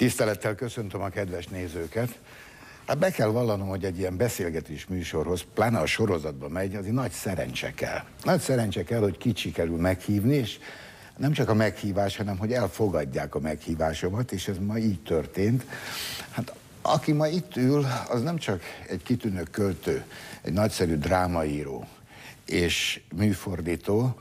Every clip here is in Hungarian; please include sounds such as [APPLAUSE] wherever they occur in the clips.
Tisztelettel köszöntöm a kedves nézőket. Hát be kell vallanom, hogy egy ilyen beszélgetés műsorhoz, pláne a sorozatban megy, azért nagy szerencse kell. Nagy szerencse kell, hogy kit sikerül meghívni, és nem csak a meghívás, hanem hogy elfogadják a meghívásomat, és ez ma így történt. Hát aki ma itt ül, az nem csak egy kitűnő költő, egy nagyszerű drámaíró és műfordító,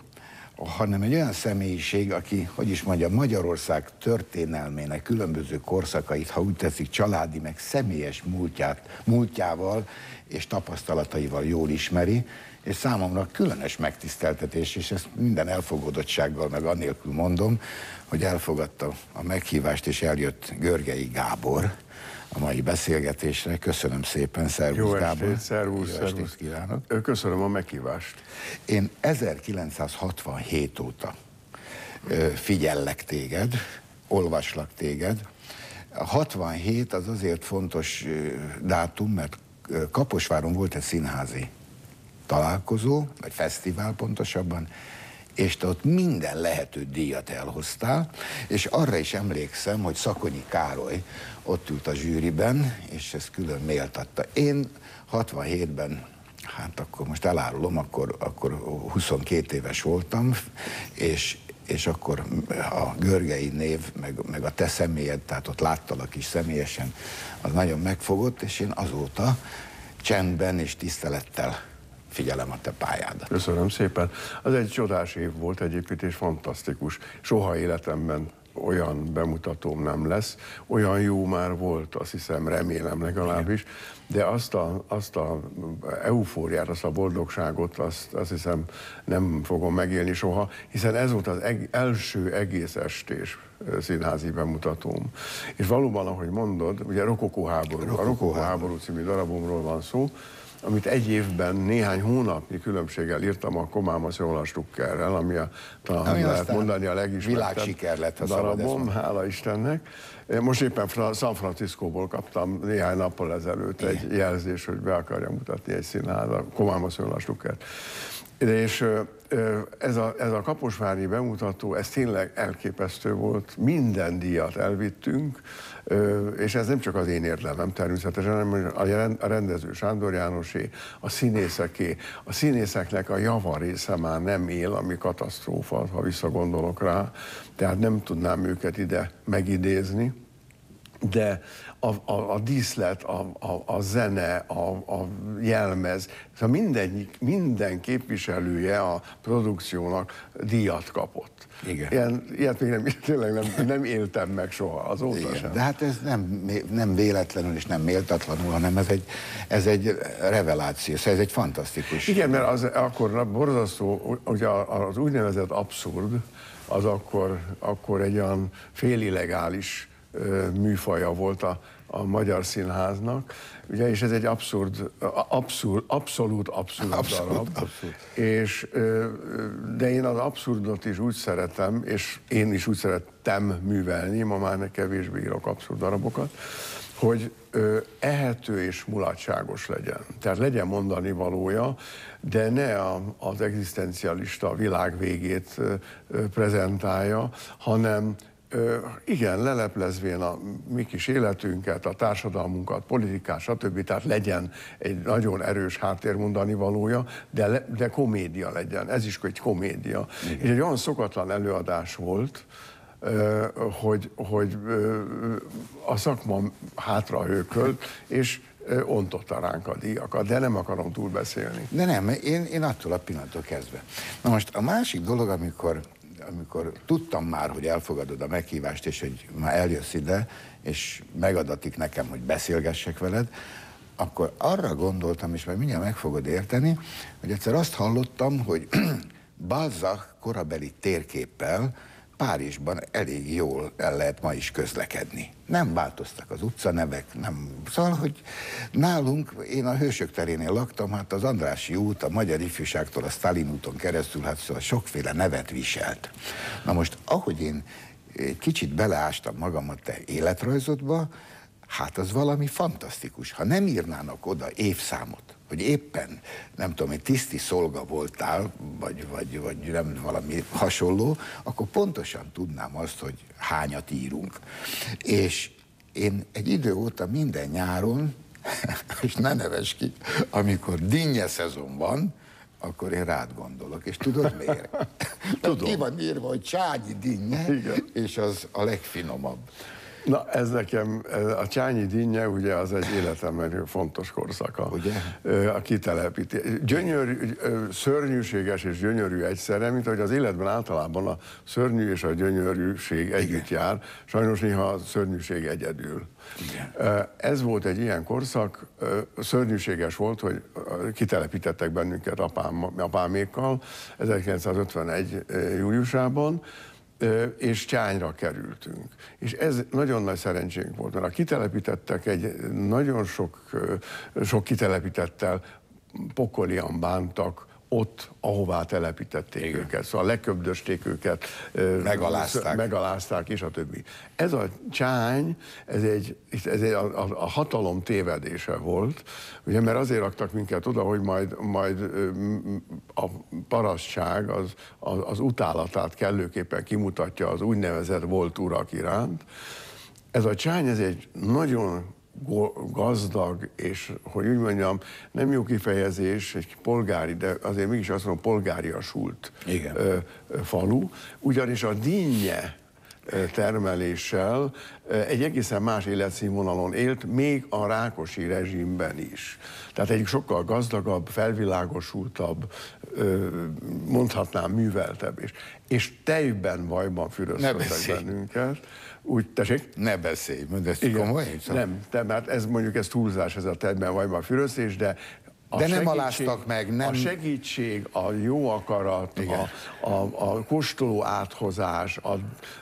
hanem egy olyan személyiség, aki, hogy is mondja, Magyarország történelmének különböző korszakait, ha úgy teszik, családi, meg személyes múltját, múltjával és tapasztalataival jól ismeri, és számomra különös megtiszteltetés, és ezt minden elfogadottsággal, meg annélkül mondom, hogy elfogadta a meghívást, és eljött Görgei Gábor, a mai beszélgetésre. Köszönöm szépen, szervusz Jó Gábor. estét, szervusz, Jó szervusz. estét kívánok. Köszönöm a meghívást. Én 1967 óta figyellek téged, olvaslak téged. A 67 az azért fontos dátum, mert Kaposváron volt egy színházi találkozó, vagy fesztivál pontosabban, és te ott minden lehető díjat elhoztál, és arra is emlékszem, hogy Szakonyi Károly ott ült a zsűriben, és ezt külön méltatta. Én 67-ben hát akkor most elárulom, akkor, akkor 22 éves voltam, és, és akkor a Görgei név, meg, meg a te személyed, tehát ott láttalak is személyesen, az nagyon megfogott, és én azóta csendben és tisztelettel figyelem a te pályádat. Köszönöm szépen. Az egy csodás év volt egyébként, és fantasztikus. Soha életemben olyan bemutatóm nem lesz. Olyan jó már volt, azt hiszem, remélem legalábbis, de azt a, azt a eufóriát, azt a boldogságot, azt, azt hiszem nem fogom megélni soha, hiszen ez volt az eg- első egész estés színházi bemutatóm. És valóban, ahogy mondod, ugye Rokokó háború, Rokokó a Rokokó háború című darabomról van szó, amit egy évben néhány hónapnyi különbséggel írtam a Komáma Szola Stukkerrel, ami a, talán Ami lehet mondani a legismertebb világsiker lett, ha ezt darabom, hála Istennek. Most éppen Fra- San Franciscóból kaptam néhány nappal ezelőtt egy jelzés, hogy be akarja mutatni egy színház, a Komáma Szola Stukkert. És ez a, ez a kaposvári bemutató, ez tényleg elképesztő volt, minden díjat elvittünk, és ez nem csak az én érdemem természetesen, hanem a ren- a rendező Sándor Jánosé, a színészeké. A színészeknek a java része már nem él, ami katasztrófa, ha visszagondolok rá, tehát nem tudnám őket ide megidézni de a, a, a díszlet, a, a, a zene, a, a jelmez, szóval minden, minden képviselője a produkciónak díjat kapott. Igen. Ilyen, ilyet még nem, [LAUGHS] tényleg nem, nem éltem meg soha, azóta Igen, sem. de hát ez nem, nem véletlenül és nem méltatlanul, hanem ez egy, ez egy reveláció, szóval ez egy fantasztikus. Igen, mert az akkor borzasztó, ugye az úgynevezett abszurd, az akkor, akkor egy olyan félillegális ö, műfaja volt a, a magyar színháznak, ugye, és ez egy abszurd, abszurd abszolút abszurd, Abszolút, darab. abszurd. És, de én az abszurdot is úgy szeretem, és én is úgy szerettem művelni, ma már ne kevésbé írok abszurd darabokat, hogy ehető és mulatságos legyen. Tehát legyen mondani valója, de ne a, az egzisztencialista világ végét prezentálja, hanem igen, leleplezvén a mi kis életünket, a társadalmunkat, politikát, stb. Tehát legyen egy nagyon erős háttérmondani valója, de, le, de komédia legyen. Ez is egy komédia. Igen. És egy olyan szokatlan előadás volt, hogy, hogy a szakma hátra hőkölt, és ontotta ránk a díjakat, de nem akarom túl beszélni. De nem, én, én attól a pillanattól kezdve. Na most a másik dolog, amikor, amikor tudtam már, hogy elfogadod a meghívást, és hogy már eljössz ide, és megadatik nekem, hogy beszélgessek veled, akkor arra gondoltam, és majd mindjárt meg fogod érteni, hogy egyszer azt hallottam, hogy [CLEARS THROAT] Balzac korabeli térképpel Párizsban elég jól el lehet ma is közlekedni. Nem változtak az utcanevek, nem. Szóval, hogy nálunk, én a Hősök terénél laktam, hát az Andrási út, a Magyar Ifjúságtól a Stalin úton keresztül, hát szóval sokféle nevet viselt. Na most, ahogy én egy kicsit beleástam magamat te életrajzodba, hát az valami fantasztikus. Ha nem írnának oda évszámot, hogy éppen, nem tudom, egy tiszti szolga voltál, vagy, vagy, vagy nem valami hasonló, akkor pontosan tudnám azt, hogy hányat írunk. És én egy idő óta minden nyáron, [LAUGHS] és ne neves ki, amikor dinnye szezon van, akkor én rád gondolok. És tudod miért? [LAUGHS] Tudom. Ki van írva, hogy csányi dinnye, Igen. és az a legfinomabb. Na, ez nekem, a Csányi dinnye ugye az egy életemben fontos korszaka. Ugye? A kitelepítés. Gyönyörű, szörnyűséges és gyönyörű egyszerre, mint hogy az életben általában a szörnyű és a gyönyörűség együtt Igen. jár, sajnos néha a szörnyűség egyedül. Igen. Ez volt egy ilyen korszak, szörnyűséges volt, hogy kitelepítettek bennünket apám, apámékkal 1951. júliusában, és Csányra kerültünk. És ez nagyon nagy szerencsénk volt, mert a kitelepítettek egy nagyon sok, sok kitelepítettel pokolian bántak, ott, ahová telepítették Igen. őket. Szóval leköbdösték őket, megalázták, megalázták és a többi. Ez a csány, ez egy, ez egy a, a, a hatalom tévedése volt, ugye, mert azért raktak minket oda, hogy majd, majd a parasztság az, az, az utálatát kellőképpen kimutatja az úgynevezett volt urak iránt. Ez a csány, ez egy nagyon gazdag, és hogy úgy mondjam, nem jó kifejezés, egy polgári, de azért mégis azt mondom, polgáriasult Igen. Ö, falu, ugyanis a dinnye termeléssel egy egészen más életszínvonalon élt, még a Rákosi rezsimben is. Tehát egy sokkal gazdagabb, felvilágosultabb, mondhatnám műveltebb is. És tejben, vajban füröztettek bennünket. Úgy, tessék? Ne beszélj, mondd ezt Igen. komolyan. Nem, te, mert ez mondjuk ez túlzás, ez a tejben, vajban fürözés, de a De nem aláztak meg, nem... A segítség, a jó akarat, a, a, a kóstoló áthozás, a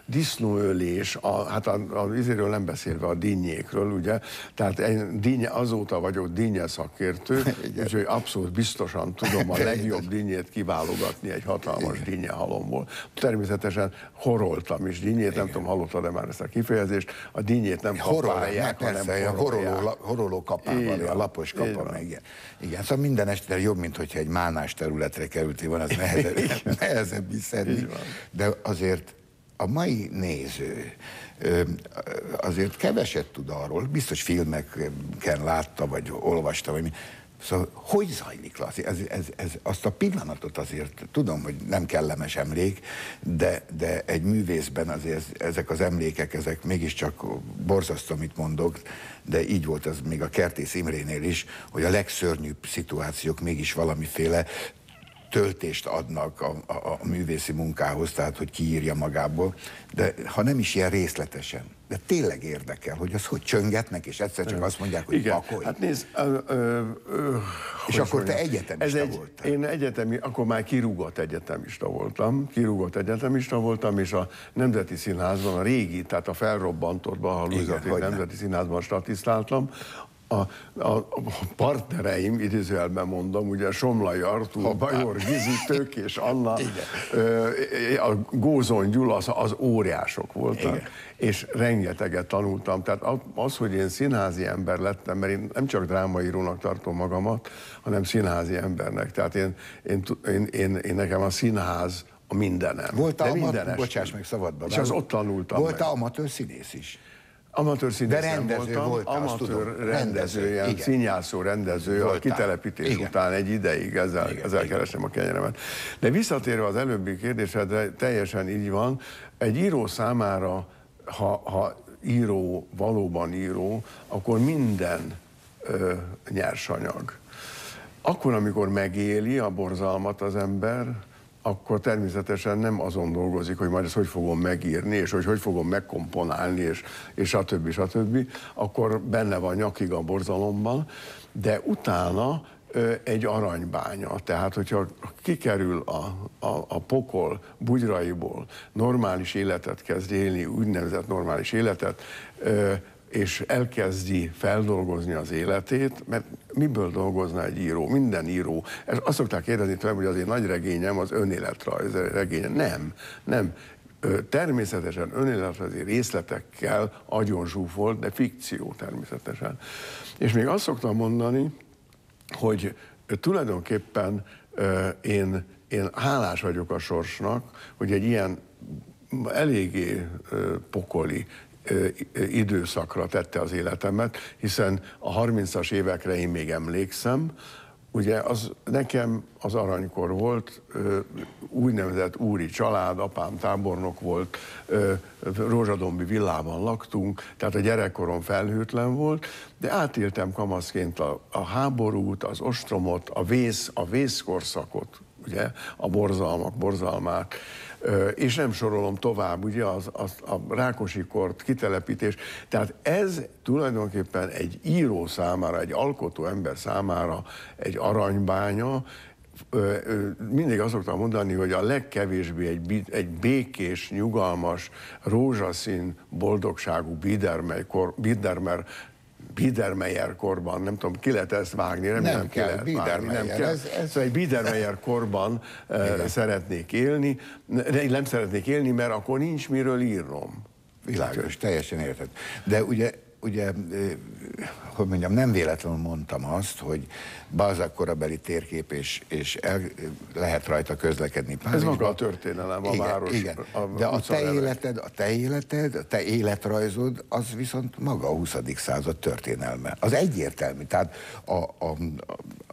disznóölés, a, hát az izéről nem beszélve a dinnyékről, ugye? Tehát én dinnye, azóta vagyok dinnye szakértő, [LAUGHS] úgyhogy abszolút biztosan tudom a legjobb dinnyét kiválogatni egy hatalmas dinnye halomból. Természetesen horoltam is dinnyét, nem tudom, hallottad-e már ezt a kifejezést, a dinnyét nem kapálják, hanem persze, horoló, horoló kapával, a lapos kapa, meg igen. igen. Szóval minden este jobb, mint hogyha egy mánás területre kerültél van, az nehezebb, [LAUGHS] nehezebb is De azért a mai néző azért keveset tud arról, biztos filmeken látta, vagy olvasta, vagy mi, Szóval hogy zajlik, Laci? Ez, ez, ez, azt a pillanatot azért tudom, hogy nem kellemes emlék, de, de egy művészben azért ezek az emlékek, ezek mégiscsak borzasztó, amit mondok, de így volt az még a Kertész Imrénél is, hogy a legszörnyűbb szituációk mégis valamiféle töltést adnak a, a, a művészi munkához, tehát hogy kiírja magából, de ha nem is ilyen részletesen, de tényleg érdekel, hogy az hogy csöngetnek, és egyszer csak azt mondják, hogy Igen. pakolj. Hát nézd, ö, ö, ö, és akkor mondjam? te egyetemista Ez egy, voltál. Én egyetemi, akkor már kirúgott egyetemista voltam, kirúgott egyetemista voltam, és a Nemzeti Színházban, a régi, tehát a felrobbantottban, a Nemzeti Színházban statisztáltam, a, a, a partnereim, idézőjelben mondom, ugye Somlai Artúr. Bajor Gizi, és Anna, ö, a Gózon Gyula, az, az óriások voltak, Igen. és rengeteget tanultam. Tehát az, hogy én színházi ember lettem, mert én nem csak drámaírónak tartom magamat, hanem színházi embernek. Tehát én, én, én, én, én nekem a színház a mindenem. Voltál amatőr, bocsáss meg szabadba. És az ott tanultam Voltál amatőr színész is? Amatőr színész De rendező voltam, volt, amatőr rendező, ilyen színjátszó rendező, Voltál. a kitelepítés igen. után egy ideig ezzel, igen, ezzel igen. keresem a kenyeremet. De visszatérve az előbbi kérdésedre, teljesen így van, egy író számára, ha, ha író, valóban író, akkor minden ö, nyersanyag. Akkor, amikor megéli a borzalmat az ember, akkor természetesen nem azon dolgozik, hogy majd ezt hogy fogom megírni, és hogy hogy fogom megkomponálni, és, és stb. stb. Akkor benne van nyakig a borzalomban, de utána egy aranybánya. Tehát, hogyha kikerül a, a, a pokol bugyraiból, normális életet kezd élni, úgynevezett normális életet, és elkezdi feldolgozni az életét, mert miből dolgozna egy író? Minden író. Ezt azt szokták kérdezni tőlem, hogy az én nagy regényem az önéletrajz regénye. Nem, nem. Természetesen önéletrajzi részletekkel agyon zsúfolt, de fikció természetesen. És még azt szoktam mondani, hogy tulajdonképpen én, én hálás vagyok a sorsnak, hogy egy ilyen eléggé pokoli időszakra tette az életemet, hiszen a 30-as évekre én még emlékszem, Ugye az nekem az aranykor volt, úgynevezett úri család, apám tábornok volt, Rózsadombi villában laktunk, tehát a gyerekkorom felhőtlen volt, de átéltem kamaszként a, a háborút, az ostromot, a vész, a vészkorszakot, ugye, a borzalmak borzalmát, és nem sorolom tovább, ugye, az, az, a Rákosi kort, kitelepítés. Tehát ez tulajdonképpen egy író számára, egy alkotó ember számára egy aranybánya, mindig azt szoktam mondani, hogy a legkevésbé egy, egy békés, nyugalmas, rózsaszín, boldogságú Biedermer, Biedermer Biedermeier korban, nem tudom, ki lehet ezt vágni, nem, nem kell, lehet vágni, nem kell. Ez, ez... Szóval egy Biedermeier korban szeretnék élni, nem szeretnék élni, mert akkor nincs miről írnom. Világos, teljesen érted. De ugye ugye, hogy mondjam, nem véletlenül mondtam azt, hogy Balzac korabeli térkép, és, és el, lehet rajta közlekedni Párizsba. Ez maga a történelem, a igen, város. Igen. A, De a te, életed, a te életed, a te életrajzod, az viszont maga a 20. század történelme. Az egyértelmű. Tehát a, a,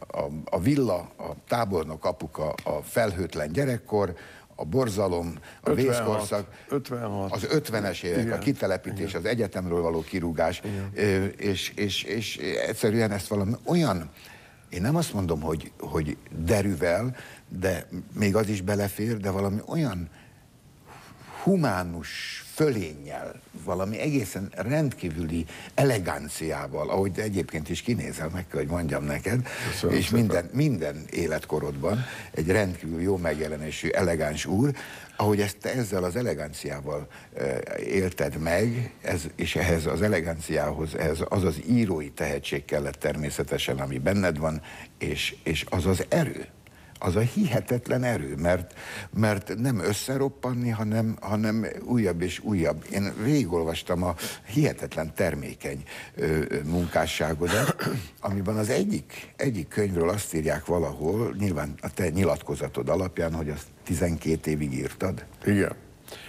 a, a villa, a tábornok apuka, a felhőtlen gyerekkor, a borzalom, a 56, vészkorszak, 56. az 50-es évek, Igen. a kitelepítés, Igen. az egyetemről való kirúgás, és, és, és egyszerűen ezt valami olyan, én nem azt mondom, hogy, hogy derűvel, de még az is belefér, de valami olyan humánus fölénnyel, valami egészen rendkívüli eleganciával, ahogy egyébként is kinézel, meg kell, hogy mondjam neked, Köszönöm és minden, minden életkorodban egy rendkívül jó megjelenésű, elegáns úr, ahogy ezt te ezzel az eleganciával e, élted meg, ez, és ehhez az eleganciához ez az az írói tehetség kellett természetesen, ami benned van, és, és az az erő, az a hihetetlen erő, mert, mert nem összeroppanni, hanem, hanem újabb és újabb. Én végigolvastam a hihetetlen termékeny ö, munkásságodat, amiben az egyik, egyik könyvről azt írják valahol, nyilván a te nyilatkozatod alapján, hogy azt 12 évig írtad. Igen.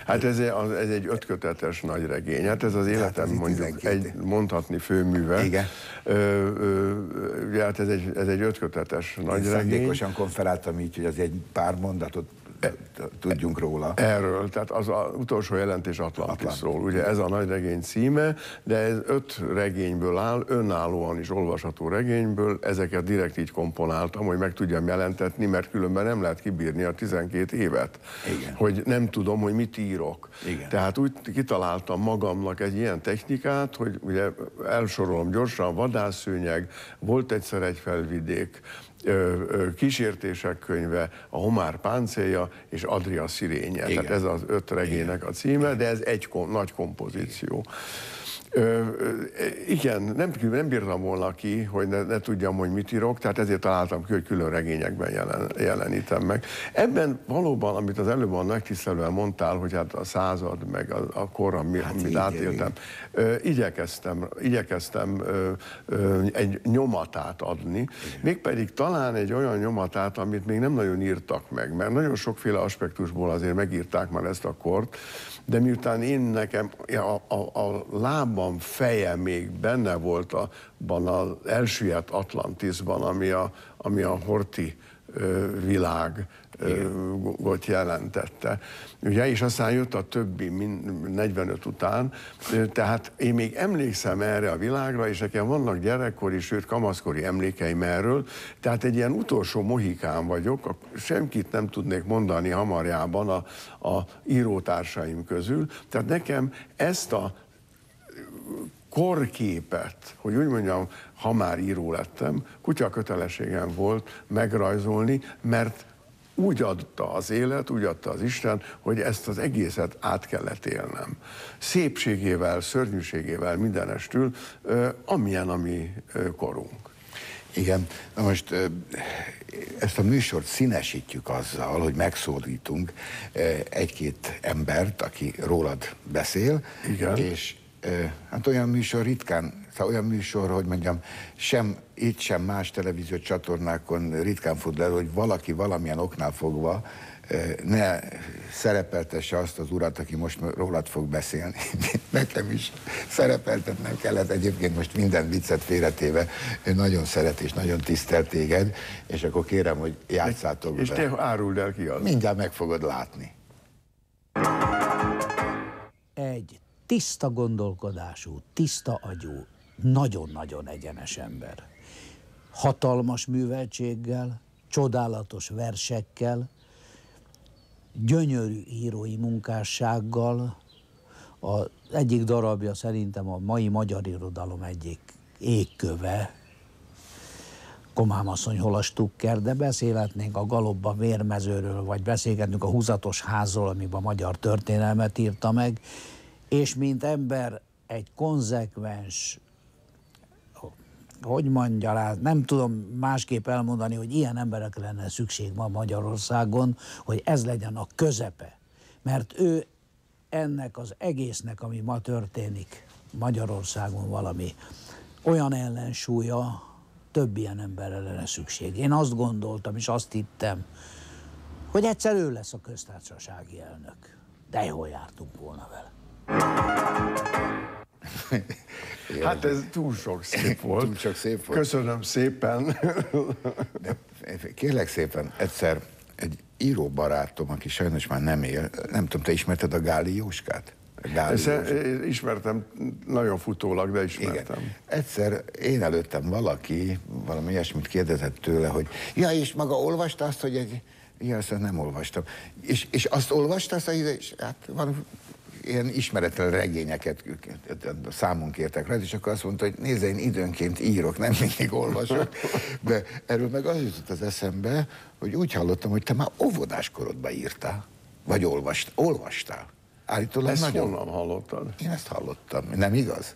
Hát ez, ez egy ötkötetes nagy regény. Hát ez az életem hát mondjuk egy, mondhatni főműve. Igen. Ö, ö, hát ez egy, ez egy ötkötetes nagy Én regény. Konferáltam így, hogy az egy pár mondatot tudjunk róla. Erről, tehát az a utolsó jelentés Atlantisról, Atlant. ugye ez a nagy regény címe, de ez öt regényből áll, önállóan is olvasható regényből, ezeket direkt így komponáltam, hogy meg tudjam jelentetni, mert különben nem lehet kibírni a 12 évet, Igen. hogy nem tudom, hogy mit írok. Igen. Tehát úgy kitaláltam magamnak egy ilyen technikát, hogy ugye elsorolom gyorsan, vadászőnyeg, volt egyszer egy felvidék, kísértések könyve, a Homár páncélja és Adria szirénye. Igen. Tehát ez az öt regének a címe, de ez egy kom- nagy kompozíció. Igen. Ö, igen, nem, nem bírtam volna ki, hogy ne, ne tudjam, hogy mit írok, tehát ezért találtam ki, hogy külön regényekben jelen, jelenítem meg. Ebben valóban, amit az előbb a megtisztelően mondtál, hogy hát a század, meg a, a kor, ami, hát amit igen, átéltem, ö, igyekeztem, igyekeztem ö, ö, egy nyomatát adni, mégpedig talán egy olyan nyomatát, amit még nem nagyon írtak meg, mert nagyon sokféle aspektusból azért megírták már ezt a kort, de miután én nekem a, a, a lábam feje még benne volt abban az elsüllyedt Atlantisban, ami a, ami a Horti világ világot jelentette. Ugye, és aztán jött a többi 45 után, tehát én még emlékszem erre a világra, és nekem vannak gyerekkori, sőt kamaszkori emlékeim erről, tehát egy ilyen utolsó mohikán vagyok, semkit nem tudnék mondani hamarjában a, a írótársaim közül, tehát nekem ezt a korképet, hogy úgy mondjam, ha már író lettem, kutya kötelességem volt megrajzolni, mert úgy adta az élet, úgy adta az Isten, hogy ezt az egészet át kellett élnem. Szépségével, szörnyűségével, mindenestül, amilyen a mi korunk. Igen, na most ezt a műsort színesítjük azzal, hogy megszólítunk egy-két embert, aki rólad beszél, Igen. és hát olyan műsor ritkán Szóval olyan műsor, hogy mondjam, sem itt, sem más televíziós csatornákon ritkán fut le, hogy valaki valamilyen oknál fogva ne szerepeltesse azt az urat, aki most rólad fog beszélni. [LAUGHS] Nekem is szerepeltetnem kellett egyébként most minden viccet félretéve. Ő nagyon szeret és nagyon tisztelt téged, és akkor kérem, hogy játszátok És be. te áruld el ki az. Mindjárt meg fogod látni. Tiszta gondolkodású, tiszta agyú, nagyon-nagyon egyenes ember. Hatalmas műveltséggel, csodálatos versekkel, gyönyörű írói munkássággal. Az egyik darabja szerintem a mai magyar irodalom egyik égköve, Komámasszony hol a Stukker, de beszélhetnénk a Galobba vérmezőről, vagy beszélgetünk a húzatos házról, amiben a magyar történelmet írta meg, és mint ember egy konzekvens, hogy mondja nem tudom másképp elmondani, hogy ilyen emberek lenne szükség ma Magyarországon, hogy ez legyen a közepe. Mert ő ennek az egésznek, ami ma történik Magyarországon valami olyan ellensúlya, több ilyen emberre lenne szükség. Én azt gondoltam, és azt hittem, hogy egyszer ő lesz a köztársasági elnök. De jól jártunk volna vele. Hát ez túl sok szép [LAUGHS] volt. túl sok szép volt. Köszönöm szépen. De kérlek szépen, egyszer egy író barátom, aki sajnos már nem él, nem tudom, te ismerted a Gáli Jóskát? Ezt ismertem, nagyon futólag, de ismertem. Igen. Egyszer én előttem valaki, valami ilyesmit kérdezett tőle, hogy ja, és maga olvasta azt, hogy egy Ja, azt nem olvastam. És, és azt olvasta, azt, és hát van ilyen ismeretlen regényeket számon kértek rá, és akkor azt mondta, hogy nézze, én időnként írok, nem mindig olvasok, de erről meg az jutott az eszembe, hogy úgy hallottam, hogy te már óvodáskorodban írtál, vagy olvast, olvastál. Állítólag ezt nagyon... honnan hallottad? Én ezt hallottam, nem igaz?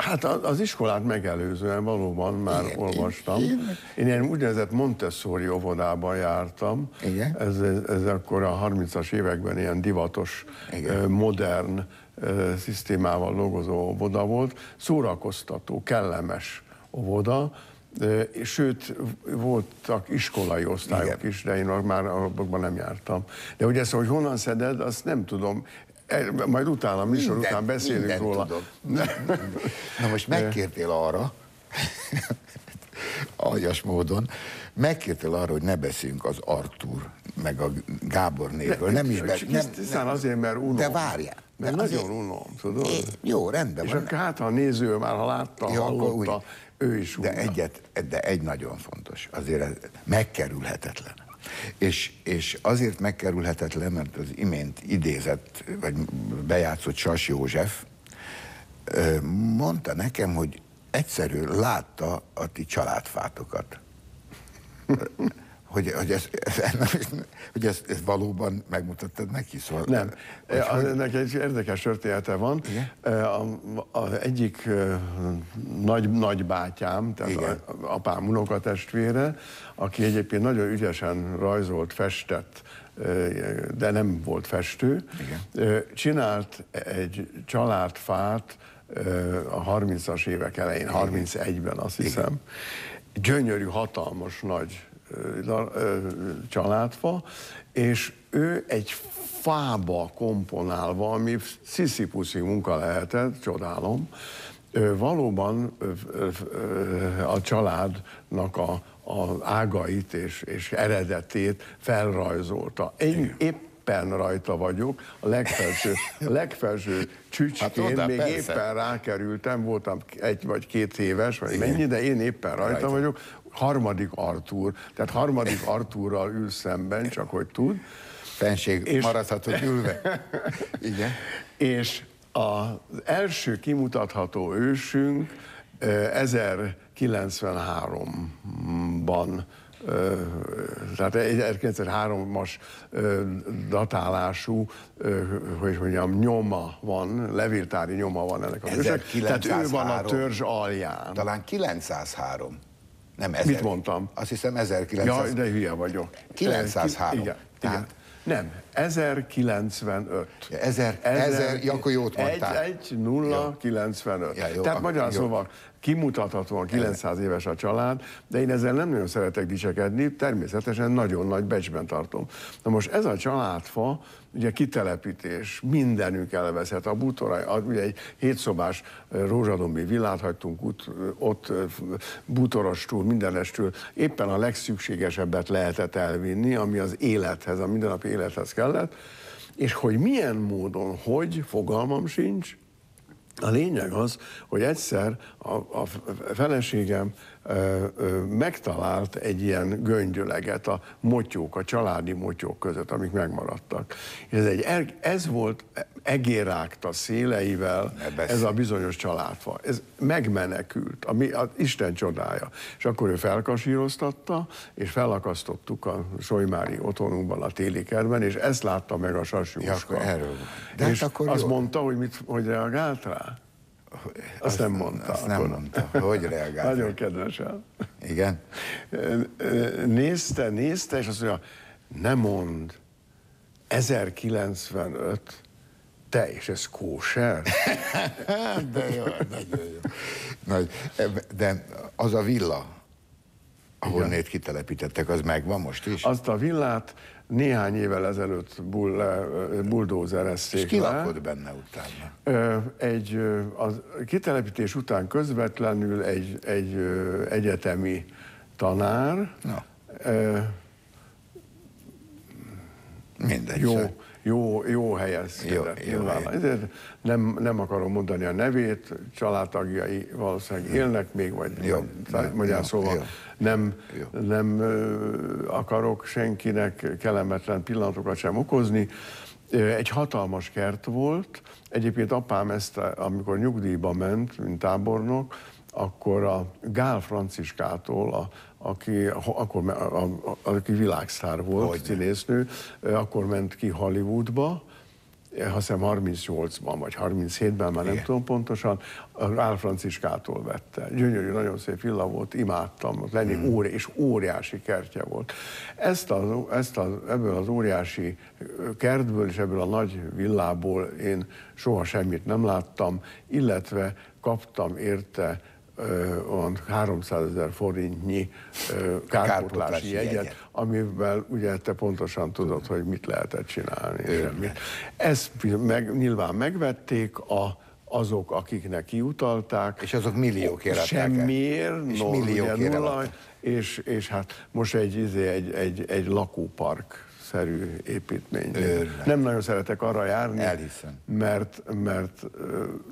Hát az iskolát megelőzően valóban már Igen, olvastam. Én, én ilyen úgynevezett Montessori óvodában jártam. Igen. Ez, ez akkor a 30-as években ilyen divatos, Igen. modern szisztémával dolgozó óvoda volt. Szórakoztató, kellemes óvoda, sőt, voltak iskolai osztályok Igen. is, de én már abban nem jártam. De hogy ezt, hogy honnan szeded, azt nem tudom. Majd utána, műsor minden, után beszélünk róla. Tudom. [LAUGHS] Na most megkértél arra, [LAUGHS] aljas módon, megkértél arra, hogy ne beszéljünk az Artur, meg a Gábor névről. Nem is be, nem, nem, azért, mert unom. De várjál. Mert nagyon azért, unom, tudod? É, jó, rendben És van. És hát, a néző már, ha látta, jó, hallotta, úgy, ő is unna. De, egyet, de egy nagyon fontos, azért megkerülhetetlen és, és azért megkerülhetetlen, mert az imént idézett, vagy bejátszott Sas József, mondta nekem, hogy egyszerű látta a ti családfátokat. Hogy, hogy, ez, ez, hogy ezt, ezt valóban megmutattad neki? Szóval, Nem. Hogy, hogy... Ennek egy érdekes története van. Az egyik nagy, nagybátyám, tehát Igen. a, apám unokatestvére, aki egyébként nagyon ügyesen rajzolt, festett, de nem volt festő, Igen. csinált egy családfát a 30-as évek elején, 31-ben azt hiszem. Igen. Gyönyörű, hatalmas, nagy családfa, és ő egy fába komponálva, ami sziszipuszi munka lehetett, csodálom, valóban a családnak a, a ágait és, és eredetét felrajzolta. Én éppen rajta vagyok, a legfelső, a legfelső [LAUGHS] csücskén, hát még persze. éppen rákerültem, voltam egy vagy két éves, vagy mennyi, de én éppen rajta, rajta. vagyok, harmadik Artúr, tehát harmadik Artúrral ül szemben, csak hogy tud. Fenség és... maradhat, hogy ülve. Igen. És az első kimutatható ősünk 1093-ban tehát 1903-as datálású, hogy mondjam, nyoma van, levéltári nyoma van ennek a ősnek. Tehát ő van a törzs alján. Talán 903. Nem ezer. Mit mondtam? Azt hiszem 1900. Ja, de hülye vagyok. 903. Igen. Tehát, igen. Nem, 1095. Ja, ezer- ezer- ja, akkor jót mondtál. 1, 1 0, 95. Ja, jó, Tehát akkor magyar jó. szóval kimutathatóan 900 éves a család, de én ezzel nem nagyon szeretek dicsekedni, természetesen nagyon nagy becsben tartom. Na most ez a családfa, ugye kitelepítés, mindenünk elveszett, a bútorai, a, ugye egy hétszobás rózsadombi villát hagytunk ott, ö, ott bútorostól, mindenestől, éppen a legszükségesebbet lehetett elvinni, ami az élethez, a mindennapi élethez kellett, és hogy milyen módon, hogy, fogalmam sincs, a lényeg az, hogy egyszer a, a feleségem megtalált egy ilyen göngyöleget a motyók, a családi motyók között, amik megmaradtak. Ez, egy, er- ez volt egérágta széleivel ez a bizonyos családfa. Ez megmenekült, ami az Isten csodája. És akkor ő felkasíroztatta, és felakasztottuk a Solymári otthonunkban, a téli kertben, és ezt látta meg a Sasi Ja, akkor erről. De hát és akkor azt jó. mondta, hogy, mit, hogy reagált rá? Azt nem mondta. Azt nem mondta. Hogy reagált? Nagyon kedvesen. Igen? Nézte, nézte, és azt mondja, ne mond, 1095, te, és ez kóser? [LAUGHS] De jó, nagyon jó. Nagy, de az a villa, ahol nét kitelepítettek, az megvan most is? Azt a villát néhány évvel ezelőtt bull, buldózerezték És ki lakott benne utána? Egy, ö, a kitelepítés után közvetlenül egy, egy egyetemi tanár, Na. Mindegy. jó, jó, jó helyezkedett. Jó- jó hely. Ezért nem, nem akarom mondani a nevét, családtagjai valószínűleg élnek még, vagy, Jó, magyar szóval jó. Nem, nem akarok senkinek kellemetlen pillanatokat sem okozni. Egy hatalmas kert volt, egyébként apám ezt, amikor nyugdíjba ment, mint tábornok, akkor a Gál Franciskától, a, aki, akkor, a, a, aki világsztár volt, Hogyne. színésznő, akkor ment ki Hollywoodba, azt hiszem 38-ban vagy 37-ben, már nem Igen. tudom pontosan, a Gál Franciskától vette. Gyönyörű, nagyon szép villa volt, imádtam lenni, Hmm. óri, és óriási kertje volt. Ezt, az, ezt az, ebből az óriási kertből és ebből a nagy villából én soha semmit nem láttam, illetve kaptam érte olyan 300 ezer forintnyi kárpótlási jegyet, jegyet. amivel ugye te pontosan tudod, hogy mit lehetett csinálni. Semmit. Ezt meg, nyilván megvették a, azok, akiknek kiutalták. És azok milliókért adták el. Semmiért, És no, milliókért ugye nulla, és, és hát most egy, izé, egy, egy, egy lakópark szerű építmény. Őrület. Nem nagyon szeretek arra járni, Elhiszem. mert, mert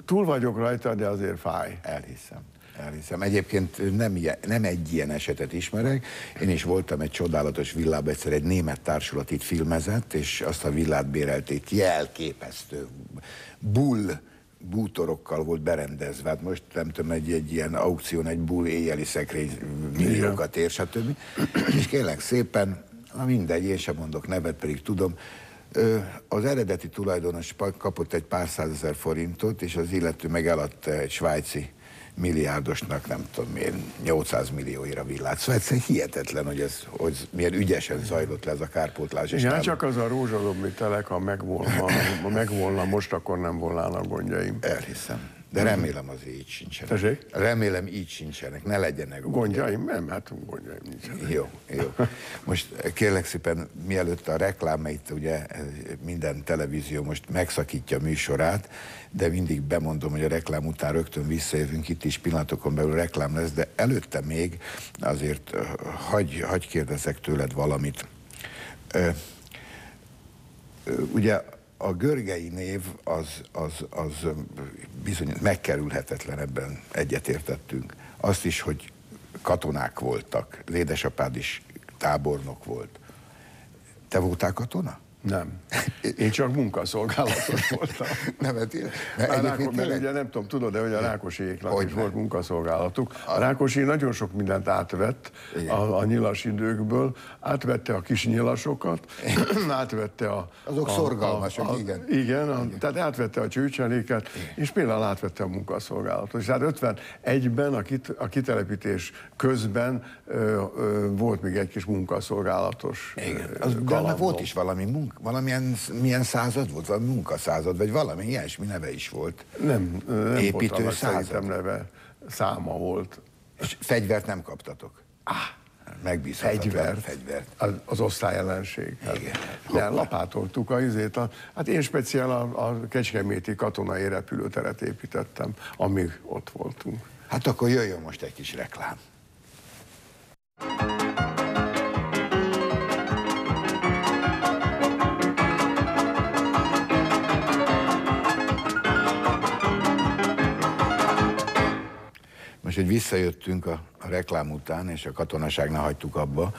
túl vagyok rajta, de azért fáj. Elhiszem. Elhiszem. Egyébként nem, ilyen, nem egy ilyen esetet ismerek. Én is voltam egy csodálatos villában, egyszer egy német társulat itt filmezett, és azt a villát bérelték ki, elképesztő. Bull bútorokkal volt berendezve. Hát most nem tudom, egy, egy ilyen aukción, egy bull éjjeli szekrény milliókat ér, stb. És kérlek szépen, na mindegy, én sem mondok nevet, pedig tudom, Az eredeti tulajdonos kapott egy pár százezer forintot, és az illető meg eladta egy svájci milliárdosnak, nem tudom miért, 800 millióira villát. Szóval egyszerűen hihetetlen, hogy ez hogy milyen ügyesen zajlott le ez a kárpótlás. És nem- csak az a rózsadobni telek, ha megvolna, ha megvolna most, akkor nem volnának gondjaim. Elhiszem. De remélem az így sincsenek. Tessék? Remélem így sincsenek, ne legyenek Gondjaim? Nem, hát gondjaim nincsenek. Jó, jó. Most kérlek szépen, mielőtt a reklámait, ugye minden televízió most megszakítja a műsorát, de mindig bemondom, hogy a reklám után rögtön visszajövünk, itt is pillanatokon belül reklám lesz, de előtte még azért hagy, hagy kérdezek tőled valamit. Ö, ugye a görgei név az, az, az bizony megkerülhetetlen, ebben egyetértettünk. Azt is, hogy katonák voltak, az édesapád is tábornok volt. Te voltál katona? Nem. Én csak munkaszolgálatos voltam. [LAUGHS] Nem, mert A Rákos, mert ugye nem tudom, tudod, de hogy a Rákosiéknak Hogy is volt munkaszolgálatuk. A Rákosi nagyon sok mindent átvett Igen. a, a nyilas időkből, átvette a kis nyilasokat, [CLEARS THROAT] átvette a... Azok a, szorgalmasak, a, a, igen. Igen, a, tehát átvette a csőcseléket, és például átvette a munkaszolgálatot. És tehát 51-ben a, kit, a kitelepítés közben ö, ö, volt még egy kis munkaszolgálatos Igen, az, de volt is valami munka. Munk, valamilyen milyen század volt, valami munkaszázad, vagy valami ilyesmi neve is volt. Nem, nem Építő volt század. neve, száma volt. És fegyvert nem kaptatok? Ah, megbízhatatlan. Fegyvert. Fegyvert. Az, az osztályellenség. Hát, Igen. De lapátoltuk a izét. A, hát én speciál a, a Kecskeméti katonai repülőteret építettem, amíg ott voltunk. Hát akkor jöjjön most egy kis reklám. Most, hogy visszajöttünk a, a reklám után, és a katonaságnál hagytuk abba,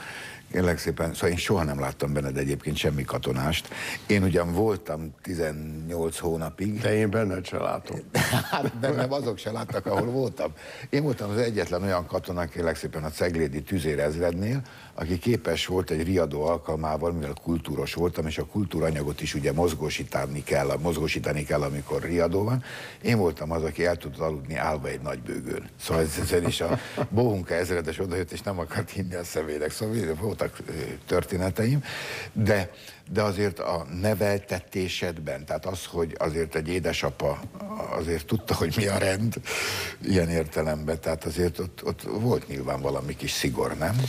kérlek szépen, szóval én soha nem láttam benned egyébként semmi katonást. Én ugyan voltam 18 hónapig, De én benned se látom. [LAUGHS] Hát bennem azok se láttak, ahol voltam. Én voltam az egyetlen olyan katona, kérlek szépen a Ceglédi tüzérezrednél, aki képes volt egy riadó alkalmával, mivel kultúros voltam, és a kultúranyagot is ugye mozgósítani kell, mozgósítani kell, amikor riadó van. Én voltam az, aki el tudott aludni állva egy nagy bőgőn. Szóval ez, ez is a Bohunka ezredes odajött, és nem akart hinni a személynek. Szóval voltak történeteim, de de azért a neveltetésedben, tehát az, hogy azért egy édesapa azért tudta, hogy mi a rend ilyen értelemben, tehát azért ott, ott volt nyilván valami kis szigor, nem?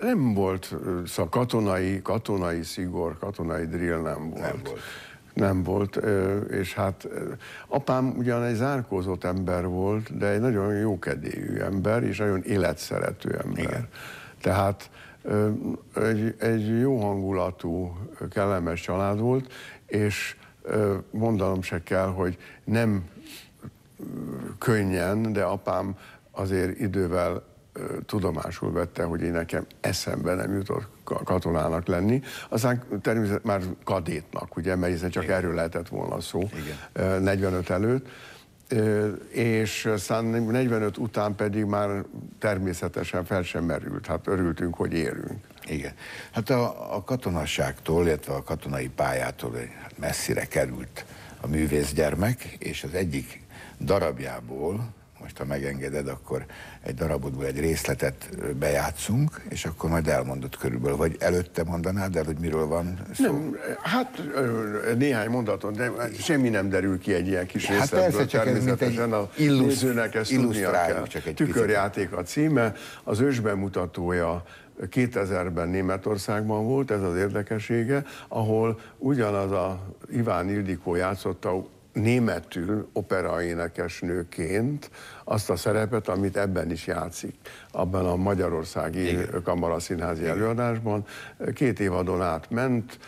Nem volt szóval katonai, katonai szigor, katonai drill nem volt. Nem volt. Nem volt, és hát apám ugyan egy zárkózott ember volt, de egy nagyon jókedélyű ember, és nagyon életszerető ember. Igen. Tehát egy, egy jó hangulatú, kellemes család volt, és mondanom se kell, hogy nem könnyen, de apám azért idővel tudomásul vette, hogy én nekem eszembe nem jutott ka- katonának lenni. Aztán természetesen már kadétnak, ugye, mert hiszen csak erről lehetett volna szó Igen. ö, 45 előtt. És aztán 45 után pedig már természetesen fel sem merült. Hát örültünk, hogy érünk. Igen. Hát a, a katonasságtól, illetve a katonai pályától hát messzire került a művészgyermek, és az egyik darabjából, most ha megengeded, akkor egy darabodból egy részletet bejátszunk, és akkor majd elmondod körülbelül, vagy előtte mondanád el, hogy miről van szó? Nem, hát néhány mondaton, de semmi nem derül ki egy ilyen kis Hát részletből. persze, csak ez mint egy illusz- nézőnek ezt tudnia kell. csak egy Tükörjáték a címe, az ősbemutatója 2000-ben Németországban volt, ez az érdekessége, ahol ugyanaz a Iván Ildikó játszotta németül operaénekesnőként azt a szerepet, amit ebben is játszik, abban a magyarországi Igen. kamaraszínházi előadásban. Két évadon át ment,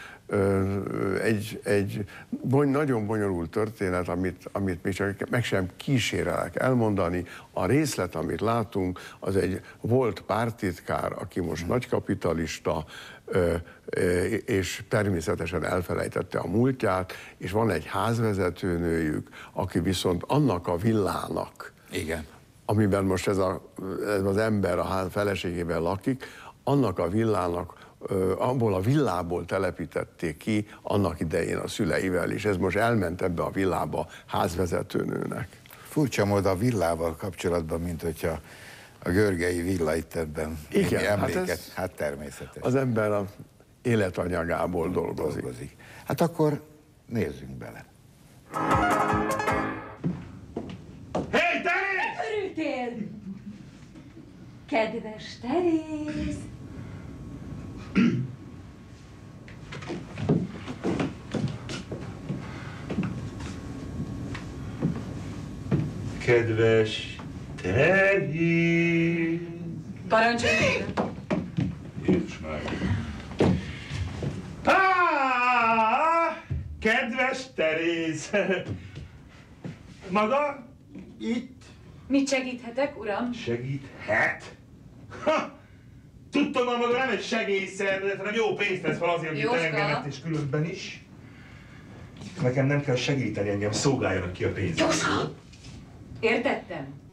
egy, egy bony, nagyon bonyolult történet, amit, amit még csak meg sem kísérelek elmondani. A részlet, amit látunk, az egy volt pártitkár, aki most nagykapitalista, ö, ö, és természetesen elfelejtette a múltját, és van egy házvezetőnőjük, aki viszont annak a villának, Igen. amiben most ez, a, ez az ember a ház feleségével lakik, annak a villának, abból a villából telepítették ki annak idején a szüleivel, és ez most elment ebbe a villába házvezetőnőnek. Furcsa mód a villával kapcsolatban, mint hogyha a görgei villa itt ebben Igen, hát emléket, ez- hát természetes. Az ember a életanyagából dolgozik. dolgozik. Hát akkor nézzünk bele. Hé, Teréz! Örültél? Kedves Teréz! Kedves Teréz! Parancsolj! Jézus már. Á, kedves Teréz! Maga itt Mit segíthetek, uram? segíthet? Ha! Tudtam, hogy maga nem egy segélyszervezet, hanem jó pénzt tesz fel azért, hogy engemet és különben is. Nekem nem kell segíteni, engem szolgáljanak ki a pénzt. Jóska! Értettem.